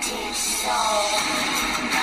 deep soul.